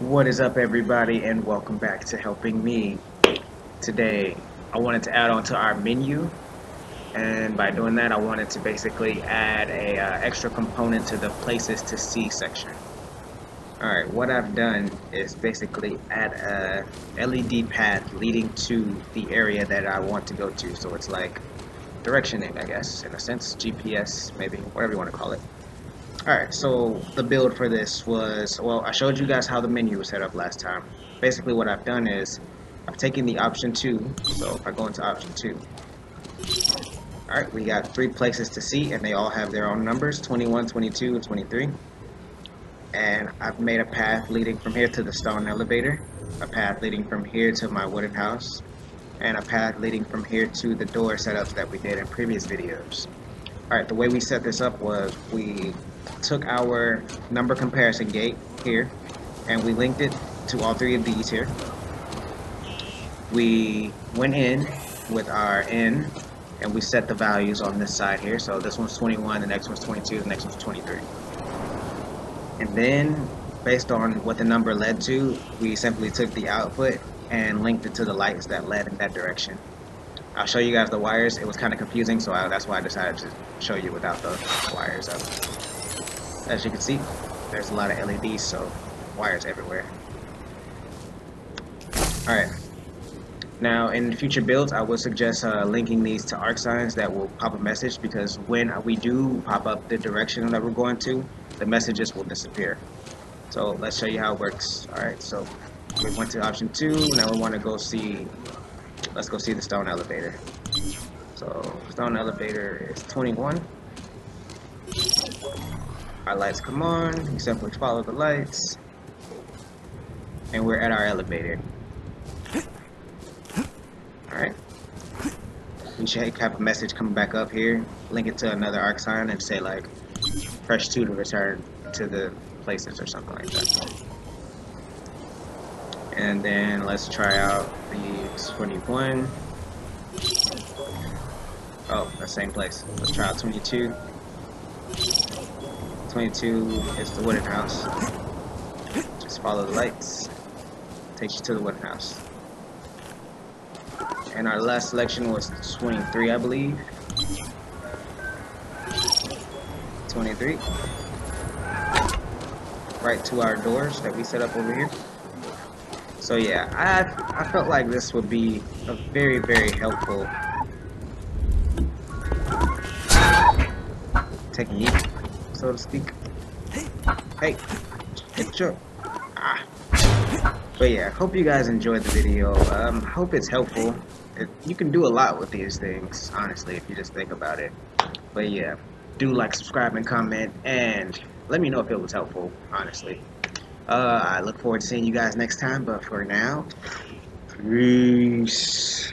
What is up everybody and welcome back to Helping Me. Today I wanted to add on to our menu and by doing that I wanted to basically add a uh, extra component to the places to see section. Alright, what I've done is basically add a LED path leading to the area that I want to go to. So it's like directioning, I guess, in a sense, GPS, maybe, whatever you want to call it. Alright, so the build for this was, well, I showed you guys how the menu was set up last time. Basically what I've done is, I've taken the option 2, so if I go into option 2, Alright, we got three places to see, and they all have their own numbers, 21, 22, and 23 and I've made a path leading from here to the stone elevator, a path leading from here to my wooden house, and a path leading from here to the door setups that we did in previous videos. Alright, the way we set this up was we took our number comparison gate here, and we linked it to all three of these here. We went in with our N, and we set the values on this side here. So this one's 21, the next one's 22, the next one's 23. And then, based on what the number led to, we simply took the output and linked it to the lights that led in that direction. I'll show you guys the wires. It was kind of confusing, so I, that's why I decided to show you without the wires up. As you can see, there's a lot of LEDs, so wires everywhere. Alright. Now, in future builds, I would suggest uh, linking these to arc signs that will pop a message because when we do pop up the direction that we're going to, the messages will disappear. So let's show you how it works. Alright, so we went to option 2, now we want to go see, let's go see the stone elevator. So stone elevator is 21. Our lights come on, we simply follow the lights, and we're at our elevator. Alright. We should have a message coming back up here, link it to another arc sign and say like, press 2 to return to the places or something like that. And then let's try out the 21. Oh, the same place. Let's try out 22. 22 is the wooden house. Just follow the lights. Takes you to the wooden house. And our last selection was 23, I believe. 23. Right to our doors that we set up over here. So yeah, I, I felt like this would be a very, very helpful technique, so to speak. Hey, get your... Ah. But yeah, hope you guys enjoyed the video. Um, hope it's helpful. It, you can do a lot with these things, honestly, if you just think about it. But yeah do like, subscribe, and comment, and let me know if it was helpful, honestly. Uh, I look forward to seeing you guys next time, but for now, peace.